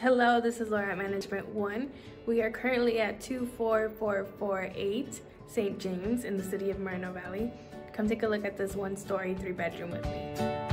Hello, this is Laura at Management One. We are currently at 24448 St. James in the city of Moreno Valley. Come take a look at this one story, three bedroom with me.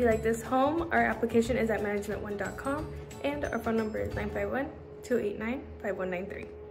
You like this home, our application is at management1.com and our phone number is 951 289 5193.